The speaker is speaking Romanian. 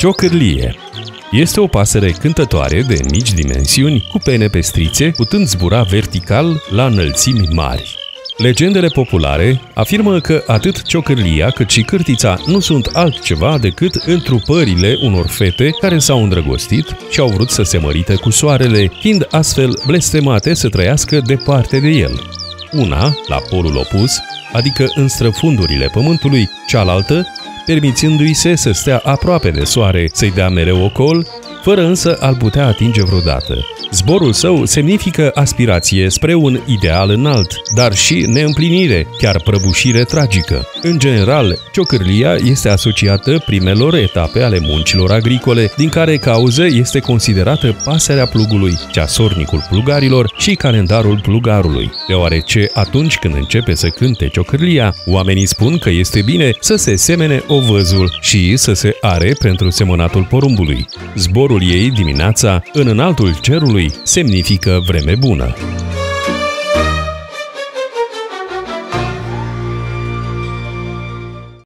Ciocârlie este o pasăre cântătoare de mici dimensiuni, cu pene pestrițe, putând zbura vertical la înălțimi mari. Legendele populare afirmă că atât ciocârlia cât și cârtița nu sunt altceva decât întrupările unor fete care s-au îndrăgostit și au vrut să se mărite cu soarele, fiind astfel blestemate să trăiască departe de el. Una, la polul opus, adică în străfundurile pământului, cealaltă, permițându-i se să stea aproape de soare, să-i dea mereu ocol, fără însă a-l putea atinge vreodată. Zborul său semnifică aspirație spre un ideal înalt, dar și neîmplinire, chiar prăbușire tragică. În general, ciocârlia este asociată primelor etape ale muncilor agricole, din care cauză este considerată pasărea plugului, ceasornicul plugarilor și calendarul plugarului, deoarece atunci când începe să cânte ciocârlia, oamenii spun că este bine să se semene ovăzul și să se are pentru semănatul porumbului. Zborul ei dimineața în înaltul cerului semnifică vreme bună.